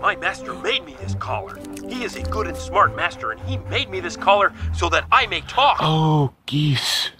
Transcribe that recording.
My master made me this collar. He is a good and smart master, and he made me this collar so that I may talk. Oh, geese.